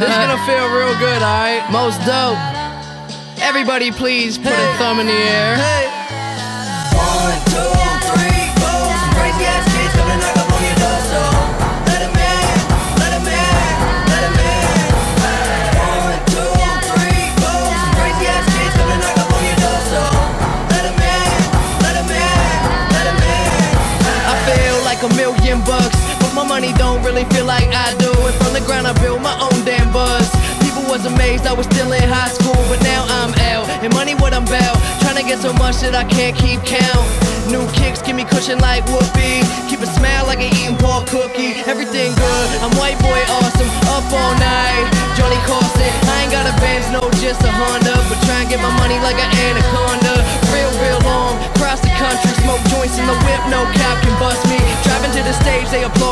This is gonna feel real good, alright? Most dope. Everybody, please put a thumb in the air. One, don't really feel like I do. And from the ground, I built my own damn buzz. People was amazed I was still in high school, but now I'm out. And money, what I'm about. Trying to get so much that I can't keep count. New kicks give me cushion like whoopee. Keep a smile like an eating pork cookie. Everything good, I'm white boy awesome. Up all night, Johnny Carson. I ain't got a Benz, no, just a Honda. But try and get my money like an anaconda.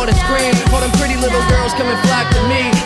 And scream. All them pretty little girls come and flock to me.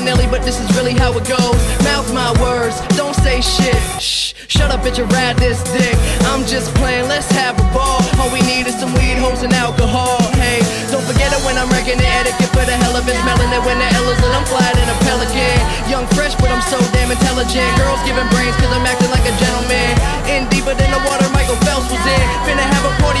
Milli Vanilli, but this is really how it goes. Mouth my words, don't say shit. Shh, shut up, bitch, and ride this dick. I'm just playing, let's have a ball. All we need is some weed, hoes, and alcohol. Hey, don't forget it when I'm wrecking the etiquette for the hell of it. Smelling it when the L is lit, I'm flying in a pelican. Young, fresh, but I'm so damn intelligent. Girls giving brains, cause I'm acting like a gentleman. In deeper than the water Michael Phelps was in. Finna have a party,